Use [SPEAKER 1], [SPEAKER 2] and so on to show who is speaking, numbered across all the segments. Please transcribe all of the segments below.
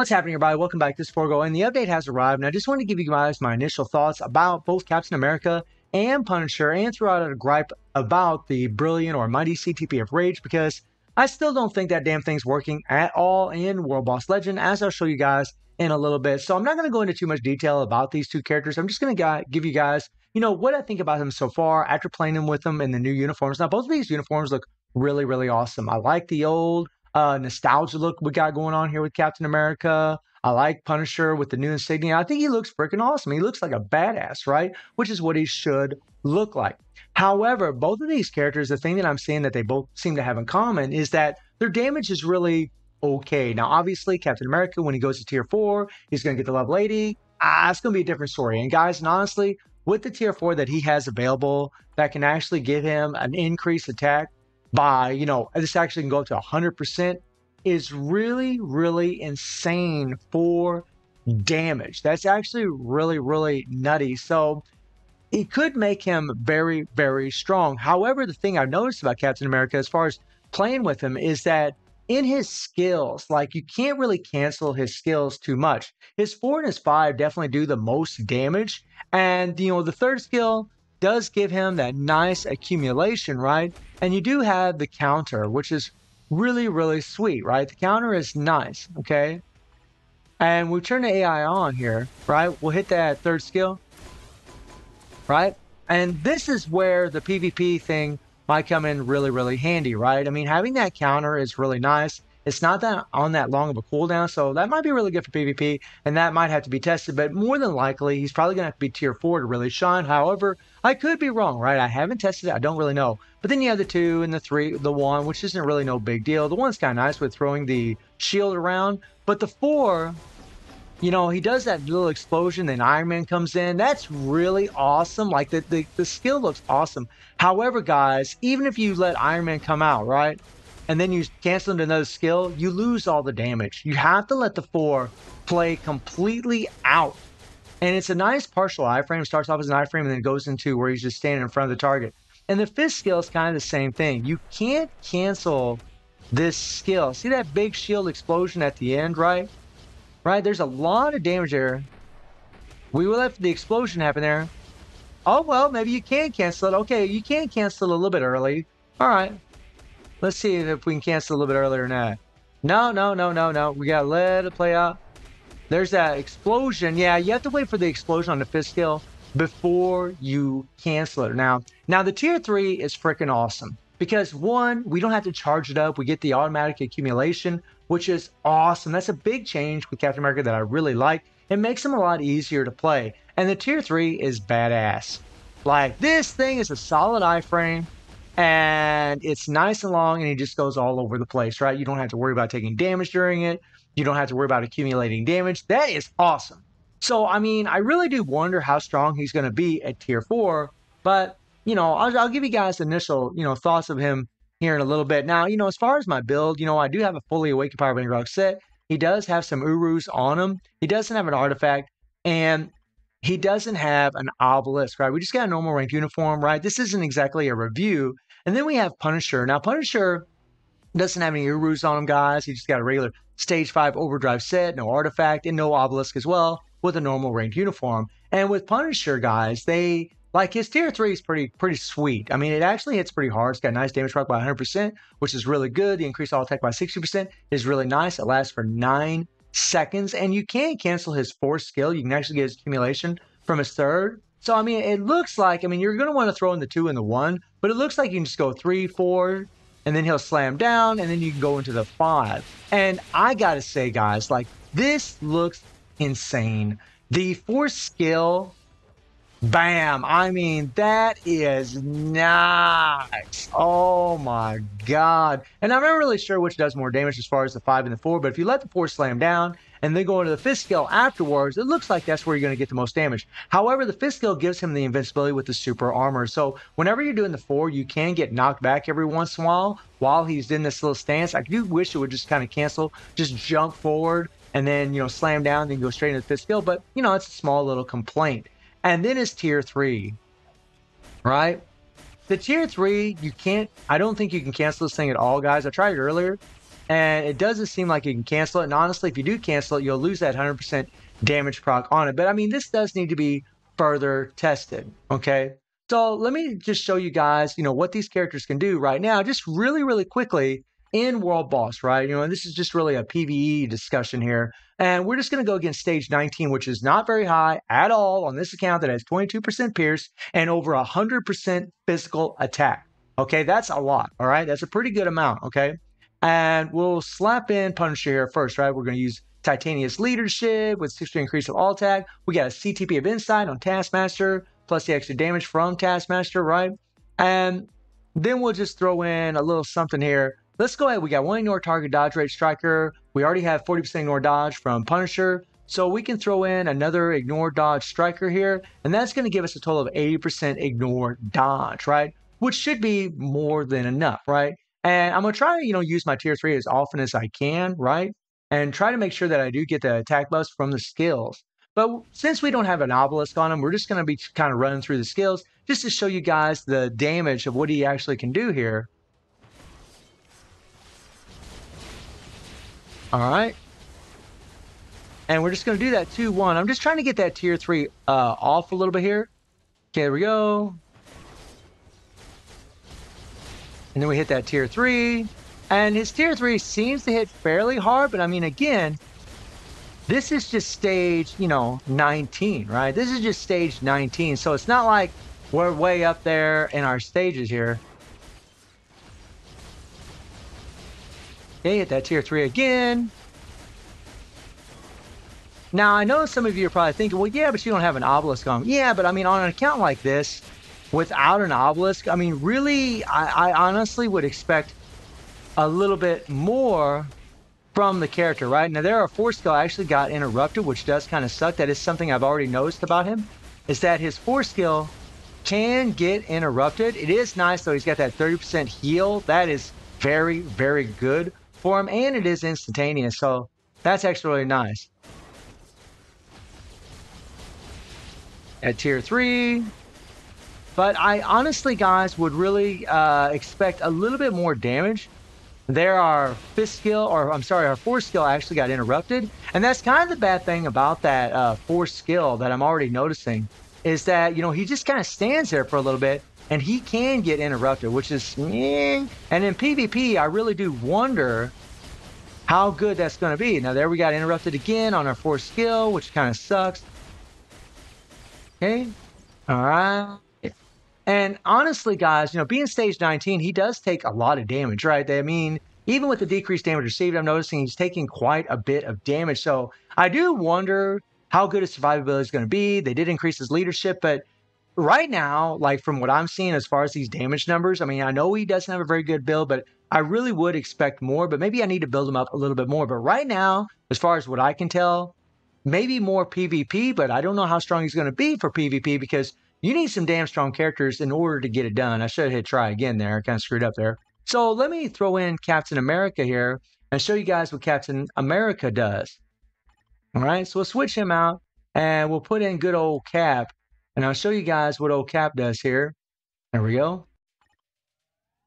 [SPEAKER 1] What's happening, everybody? Welcome back to Sporgo, and the update has arrived. And I just want to give you guys my initial thoughts about both Captain America and Punisher, and throw out a gripe about the brilliant or mighty CTP of Rage because I still don't think that damn thing's working at all in World Boss Legend, as I'll show you guys in a little bit. So I'm not going to go into too much detail about these two characters. I'm just going to give you guys, you know, what I think about them so far after playing them with them in the new uniforms. Now, both of these uniforms look really, really awesome. I like the old uh, nostalgia look we got going on here with Captain America. I like Punisher with the new insignia. I think he looks freaking awesome. He looks like a badass, right? Which is what he should look like. However, both of these characters, the thing that I'm seeing that they both seem to have in common is that their damage is really okay. Now, obviously, Captain America, when he goes to tier four, he's going to get the Love Lady. Ah, it's going to be a different story. And guys, and honestly, with the tier four that he has available, that can actually give him an increased attack by, you know, this actually can go up to 100% is really, really insane for damage. That's actually really, really nutty. So it could make him very, very strong. However, the thing I've noticed about Captain America as far as playing with him is that in his skills, like you can't really cancel his skills too much. His four and his five definitely do the most damage. And, you know, the third skill, does give him that nice accumulation, right? And you do have the counter, which is really, really sweet, right? The counter is nice, okay? And we turn the AI on here, right? We'll hit that third skill, right? And this is where the PvP thing might come in really, really handy, right? I mean, having that counter is really nice. It's not that on that long of a cooldown, so that might be really good for PvP, and that might have to be tested. But more than likely, he's probably going to have to be tier four to really shine. However, I could be wrong, right? I haven't tested it. I don't really know. But then you have the two and the three, the one, which isn't really no big deal. The one's kind of nice with throwing the shield around, but the four, you know, he does that little explosion, then Iron Man comes in. That's really awesome. Like the, the, the skill looks awesome. However, guys, even if you let Iron Man come out, right? And then you cancel into another skill, you lose all the damage. You have to let the four play completely out. And it's a nice partial iframe. Starts off as an iframe and then goes into where he's just standing in front of the target. And the fifth skill is kind of the same thing. You can't cancel this skill. See that big shield explosion at the end, right? Right? There's a lot of damage there. We will let the explosion happen there. Oh, well, maybe you can cancel it. Okay, you can cancel it a little bit early. All right. Let's see if we can cancel a little bit earlier than that. No, no, no, no, no. We gotta let it play out. There's that explosion. Yeah, you have to wait for the explosion on the fifth skill before you cancel it. Now, now the tier three is freaking awesome because one, we don't have to charge it up. We get the automatic accumulation, which is awesome. That's a big change with Captain America that I really like. It makes him a lot easier to play. And the tier three is badass. Like this thing is a solid iframe and it's nice and long and it just goes all over the place, right? You don't have to worry about taking damage during it. You don't have to worry about accumulating damage. That is awesome. So, I mean, I really do wonder how strong he's going to be at tier four, but, you know, I'll, I'll give you guys initial, you know, thoughts of him here in a little bit. Now, you know, as far as my build, you know, I do have a fully awakened Power Bending Rock set. He does have some Urus on him. He doesn't have an artifact. And he doesn't have an obelisk, right? We just got a normal rank uniform, right? This isn't exactly a review. And then we have Punisher. Now, Punisher doesn't have any Urus on him, guys. He just got a regular stage five overdrive set, no artifact, and no obelisk as well, with a normal ranked uniform. And with Punisher, guys, they like his tier three is pretty pretty sweet. I mean, it actually hits pretty hard. It's got nice damage proc by 100%, which is really good. The increased all attack by 60% is really nice. It lasts for nine seconds, and you can cancel his fourth skill. You can actually get his accumulation from his third. So I mean, it looks like I mean you're going to want to throw in the two and the one, but it looks like you can just go three, four, and then he'll slam down, and then you can go into the five. And I gotta say, guys, like this looks insane. The four skill Bam. I mean, that is nice. Oh my God. And I'm not really sure which does more damage as far as the five and the four, but if you let the four slam down and then go into the fifth skill afterwards, it looks like that's where you're going to get the most damage. However, the fifth skill gives him the invincibility with the super armor. So whenever you're doing the four, you can get knocked back every once in a while while he's in this little stance. I do wish it would just kind of cancel, just jump forward and then, you know, slam down, then go straight into the fifth skill. But, you know, it's a small little complaint. And then it's tier three, right? The tier three, you can't, I don't think you can cancel this thing at all, guys. I tried it earlier and it doesn't seem like you can cancel it. And honestly, if you do cancel it, you'll lose that 100% damage proc on it. But I mean, this does need to be further tested. Okay. So let me just show you guys, you know, what these characters can do right now, just really, really quickly in World Boss, right? You know, and this is just really a PvE discussion here. And we're just going to go against stage 19, which is not very high at all on this account that has 22% pierce and over 100% physical attack. Okay, that's a lot. All right, that's a pretty good amount. Okay, and we'll slap in Punisher here first, right? We're going to use Titania's leadership with 60 increase of all tag. We got a CTP of insight on Taskmaster, plus the extra damage from Taskmaster, right? And then we'll just throw in a little something here. Let's go ahead. We got one ignore target dodge rate striker. We already have 40% ignore dodge from Punisher. So we can throw in another ignore dodge striker here, and that's going to give us a total of 80% ignore dodge, right? Which should be more than enough, right? And I'm going to try you know, use my tier three as often as I can, right? And try to make sure that I do get the attack buffs from the skills. But since we don't have an obelisk on him, we're just going to be kind of running through the skills just to show you guys the damage of what he actually can do here. All right. And we're just going to do that 2-1. I'm just trying to get that tier 3 uh, off a little bit here. Okay, there we go. And then we hit that tier three. And his tier three seems to hit fairly hard, but I mean, again, this is just stage, you know, 19, right? This is just stage 19. So it's not like we're way up there in our stages here. Okay, hit that tier three again. Now, I know some of you are probably thinking, well, yeah, but you don't have an obelisk on. Yeah, but I mean, on an account like this, without an obelisk, I mean, really, I, I honestly would expect a little bit more from the character, right? Now, there are force skill actually got interrupted, which does kind of suck. That is something I've already noticed about him, is that his force skill can get interrupted. It is nice, though. He's got that 30% heal. That is very, very good for him, and it is instantaneous. So that's actually really nice. At tier 3, but I honestly, guys, would really uh, expect a little bit more damage. There, our fifth skill, or I'm sorry, our fourth skill actually got interrupted. And that's kind of the bad thing about that uh, fourth skill that I'm already noticing is that, you know, he just kind of stands there for a little bit and he can get interrupted, which is, and in PvP, I really do wonder how good that's going to be. Now, there we got interrupted again on our fourth skill, which kind of sucks. Okay. All right. And honestly, guys, you know, being stage 19, he does take a lot of damage, right? I mean, even with the decreased damage received, I'm noticing he's taking quite a bit of damage. So I do wonder how good his survivability is going to be. They did increase his leadership, but right now, like from what I'm seeing as far as these damage numbers, I mean, I know he doesn't have a very good build, but I really would expect more, but maybe I need to build him up a little bit more. But right now, as far as what I can tell, maybe more PvP, but I don't know how strong he's going to be for PvP because you need some damn strong characters in order to get it done. I should have hit try again there. I kind of screwed up there. So let me throw in Captain America here and show you guys what Captain America does. All right, so we'll switch him out and we'll put in good old Cap. And I'll show you guys what old Cap does here. There we go.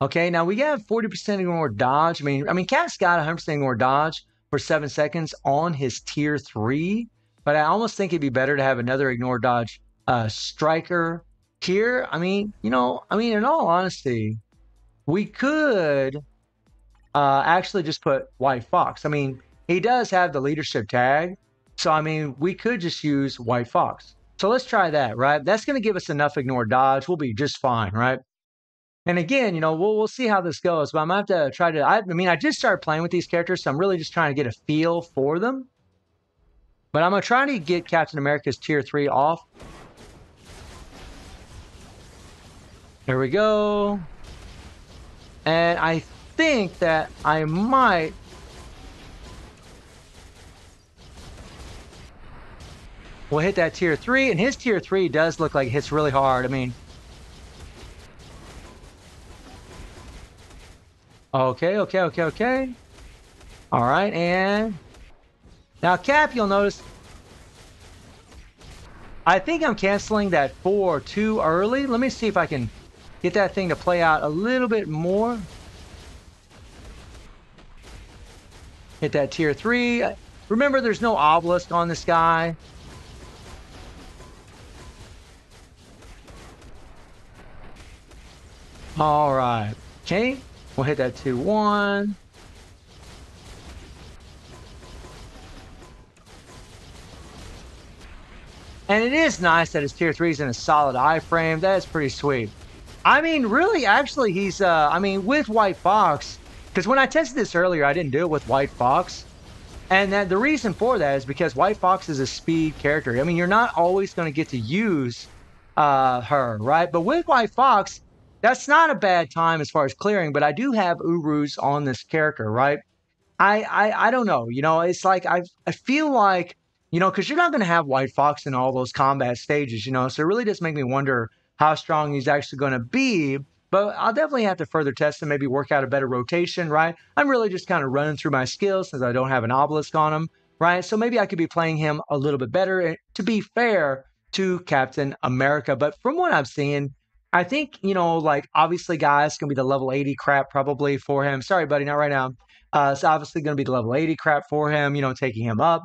[SPEAKER 1] Okay, now we have 40% ignore dodge. I mean, I mean, Cap's got 100% ignore dodge for seven seconds on his tier three, but I almost think it'd be better to have another ignore dodge uh, striker here. I mean, you know, I mean, in all honesty, we could uh, actually just put White Fox. I mean, he does have the leadership tag. So, I mean, we could just use White Fox. So let's try that, right? That's going to give us enough ignore dodge. We'll be just fine, right? And again, you know, we'll, we'll see how this goes. But I'm going to have to try to, I, I mean, I just started playing with these characters. So I'm really just trying to get a feel for them. But I'm going to try to get Captain America's tier three off There we go. And I think that I might We'll hit that tier three, and his tier three does look like it hits really hard. I mean, okay, okay, okay, okay. All right, and now Cap, you'll notice I think I'm canceling that four too early. Let me see if I can get that thing to play out a little bit more. Hit that tier 3. Remember, there's no obelisk on this guy. All right. Okay. We'll hit that 2-1. And it is nice that his tier 3 is in a solid iframe. That is pretty sweet. I mean, really, actually, he's, uh, I mean, with White Fox, because when I tested this earlier, I didn't do it with White Fox. And that the reason for that is because White Fox is a speed character. I mean, you're not always going to get to use uh, her, right? But with White Fox, that's not a bad time as far as clearing. But I do have Urus on this character, right? I I, I don't know. You know, it's like I I feel like you know, because you're not going to have White Fox in all those combat stages, you know. So it really does make me wonder how strong he's actually going to be. But I'll definitely have to further test and maybe work out a better rotation, right? I'm really just kind of running through my skills since I don't have an obelisk on him, right? So maybe I could be playing him a little bit better to be fair to Captain America. But from what I've seen, I think, you know, like obviously, guys, going to be the level 80 crap probably for him. Sorry, buddy, not right now. Uh, it's obviously going to be the level 80 crap for him, you know, taking him up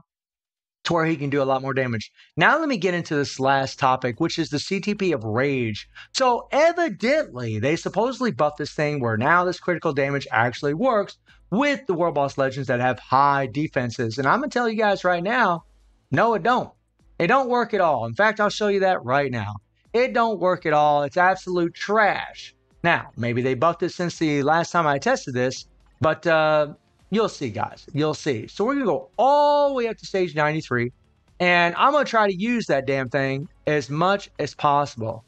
[SPEAKER 1] to where he can do a lot more damage. Now, let me get into this last topic, which is the CTP of Rage. So, evidently, they supposedly buffed this thing where now this critical damage actually works with the World Boss Legends that have high defenses. And I'm going to tell you guys right now no, it don't. It don't work at all. In fact, I'll show you that right now. It don't work at all. It's absolute trash. Now, maybe they buffed it since the last time I tested this, but uh, You'll see, guys. You'll see. So we're going to go all the way up to stage 93. And I'm going to try to use that damn thing as much as possible.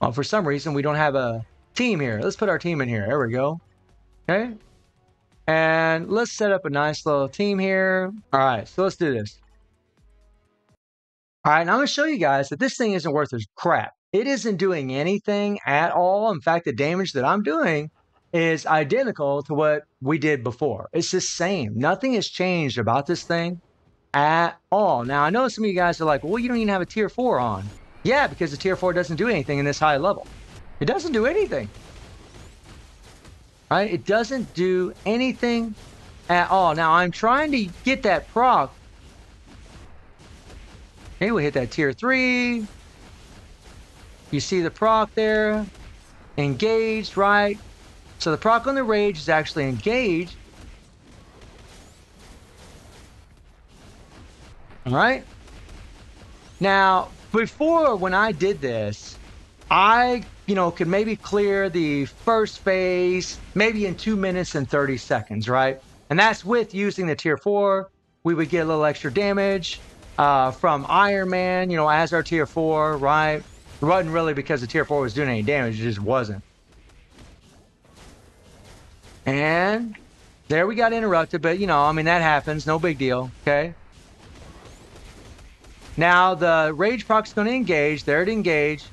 [SPEAKER 1] Well, for some reason, we don't have a team here. Let's put our team in here. There we go. Okay. And let's set up a nice little team here. All right. So let's do this. All right. And I'm going to show you guys that this thing isn't worth a crap. It isn't doing anything at all. In fact, the damage that I'm doing is identical to what we did before. It's the same. Nothing has changed about this thing at all. Now, I know some of you guys are like, well, you don't even have a tier 4 on. Yeah, because the tier 4 doesn't do anything in this high level. It doesn't do anything. Right? It doesn't do anything at all. Now, I'm trying to get that proc. Okay, we hit that tier 3. You see the proc there. Engaged, right? So the proc on the rage is actually engaged. All right. Now, before when I did this, I, you know, could maybe clear the first phase maybe in two minutes and 30 seconds, right? And that's with using the tier four. We would get a little extra damage uh, from Iron Man, you know, as our tier four, right? It wasn't really because the tier four was doing any damage, it just wasn't. And there we got interrupted, but you know, I mean, that happens. No big deal. Okay. Now the rage proc's going to engage. There it engaged.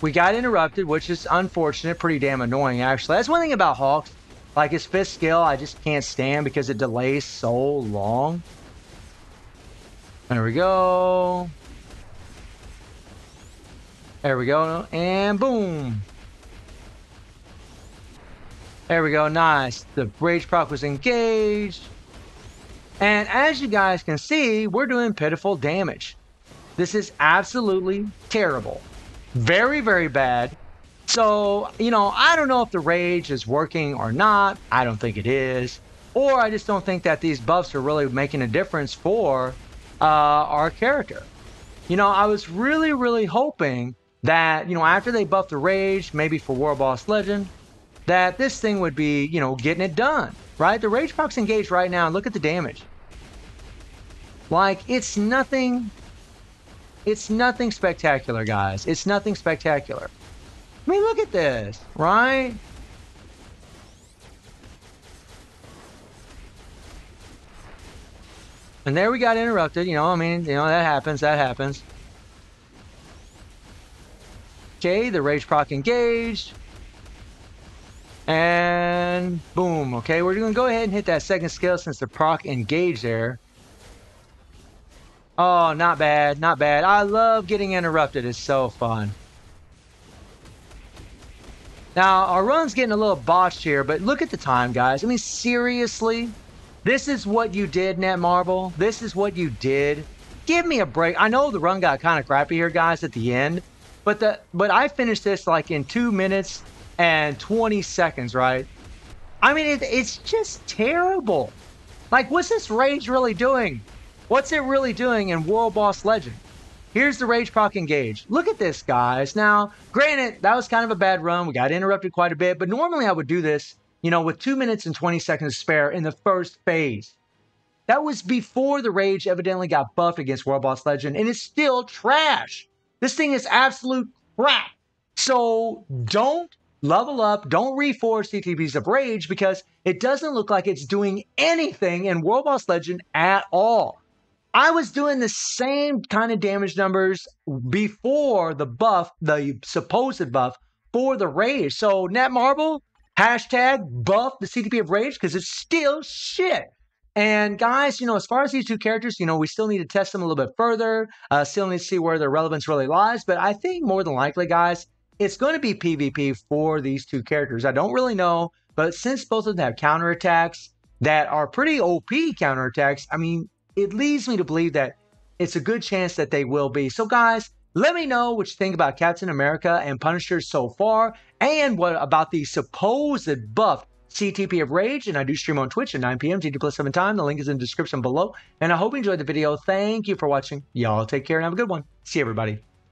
[SPEAKER 1] We got interrupted, which is unfortunate. Pretty damn annoying, actually. That's one thing about Hawks. Like his fifth skill, I just can't stand because it delays so long. There we go. There we go. And boom. There we go, nice. The Rage Proc was engaged. And as you guys can see, we're doing pitiful damage. This is absolutely terrible. Very, very bad. So, you know, I don't know if the Rage is working or not. I don't think it is. Or I just don't think that these buffs are really making a difference for uh, our character. You know, I was really, really hoping that, you know, after they buff the Rage, maybe for World Boss Legend, that this thing would be, you know, getting it done, right? The Rage Proc's engaged right now, look at the damage. Like, it's nothing, it's nothing spectacular, guys. It's nothing spectacular. I mean, look at this, right? And there we got interrupted, you know, I mean, you know, that happens, that happens. Okay, the Rage Proc engaged. And boom. Okay, we're to go ahead and hit that second skill since the proc engaged there. Oh, not bad. Not bad. I love getting interrupted. It's so fun. Now, our run's getting a little botched here, but look at the time, guys. I mean, seriously? This is what you did, Netmarble. This is what you did. Give me a break. I know the run got kind of crappy here, guys, at the end, but the but I finished this like in two minutes and 20 seconds, right? I mean, it, it's just terrible. Like, what's this rage really doing? What's it really doing in World Boss Legend? Here's the Rage Proc Engage. Look at this, guys. Now, granted, that was kind of a bad run. We got interrupted quite a bit, but normally I would do this, you know, with two minutes and 20 seconds to spare in the first phase. That was before the Rage evidently got buffed against World Boss Legend, and it's still trash. This thing is absolute crap. So don't level up, don't reforge CTPs of Rage because it doesn't look like it's doing anything in World Boss Legend at all. I was doing the same kind of damage numbers before the buff, the supposed buff for the rage. So Netmarble, hashtag buff the CTP of rage because it's still shit. And guys, you know, as far as these two characters, you know, we still need to test them a little bit further. Uh, still need to see where their relevance really lies. But I think more than likely, guys, it's going to be PvP for these two characters. I don't really know, but since both of them have counterattacks that are pretty OP counterattacks, I mean, it leads me to believe that it's a good chance that they will be. So, guys, let me know what you think about Captain America and Punisher so far, and what about the supposed buff CTP of Rage. And I do stream on Twitch at 9 p.m. GT plus 7 time. The link is in the description below. And I hope you enjoyed the video. Thank you for watching. Y'all take care and have a good one. See everybody.